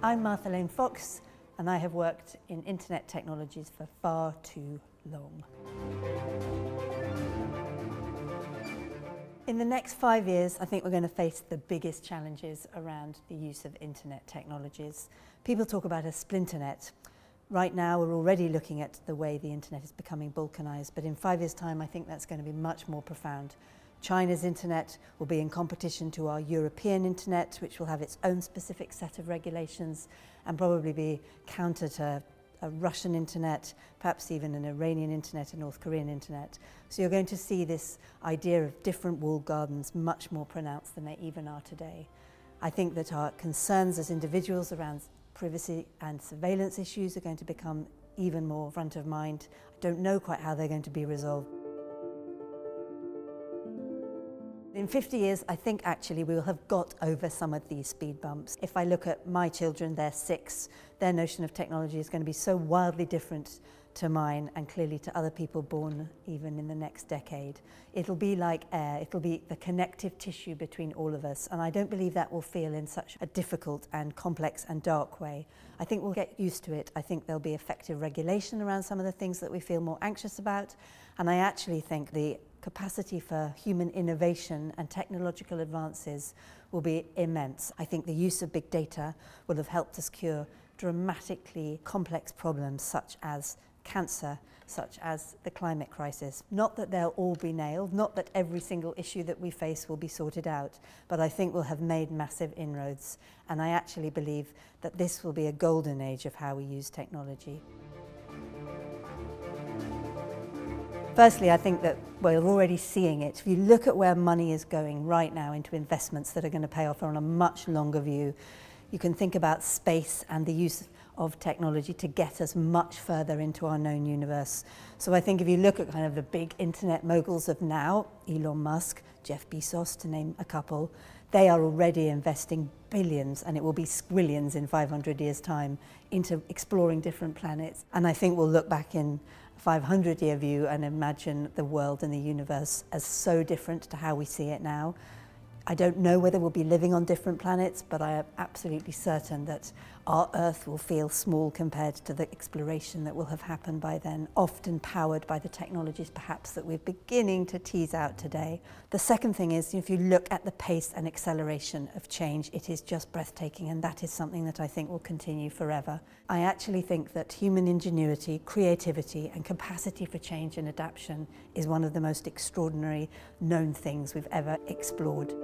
I'm Martha Lane Fox and I have worked in internet technologies for far too long. In the next five years, I think we're going to face the biggest challenges around the use of internet technologies. People talk about a splinternet. Right now, we're already looking at the way the internet is becoming balkanized, but in five years' time, I think that's going to be much more profound. China's internet will be in competition to our European internet, which will have its own specific set of regulations and probably be counter to a Russian internet, perhaps even an Iranian internet, a North Korean internet. So you're going to see this idea of different walled gardens much more pronounced than they even are today. I think that our concerns as individuals around privacy and surveillance issues are going to become even more front of mind. I don't know quite how they're going to be resolved. In 50 years, I think actually we will have got over some of these speed bumps. If I look at my children, they're six, their notion of technology is going to be so wildly different to mine and clearly to other people born even in the next decade. It'll be like air, it'll be the connective tissue between all of us and I don't believe that will feel in such a difficult and complex and dark way. I think we'll get used to it. I think there'll be effective regulation around some of the things that we feel more anxious about and I actually think the capacity for human innovation and technological advances will be immense. I think the use of big data will have helped us cure dramatically complex problems such as cancer, such as the climate crisis. Not that they'll all be nailed, not that every single issue that we face will be sorted out, but I think we'll have made massive inroads. And I actually believe that this will be a golden age of how we use technology. Firstly, I think that we're already seeing it. If you look at where money is going right now into investments that are going to pay off on a much longer view, you can think about space and the use of technology to get us much further into our known universe. So I think if you look at kind of the big internet moguls of now, Elon Musk, Jeff Bezos, to name a couple, they are already investing billions and it will be squillions in 500 years time into exploring different planets. And I think we'll look back in 500 year view and imagine the world and the universe as so different to how we see it now. I don't know whether we'll be living on different planets, but I am absolutely certain that our Earth will feel small compared to the exploration that will have happened by then, often powered by the technologies perhaps that we're beginning to tease out today. The second thing is, if you look at the pace and acceleration of change, it is just breathtaking, and that is something that I think will continue forever. I actually think that human ingenuity, creativity, and capacity for change and adaptation is one of the most extraordinary known things we've ever explored.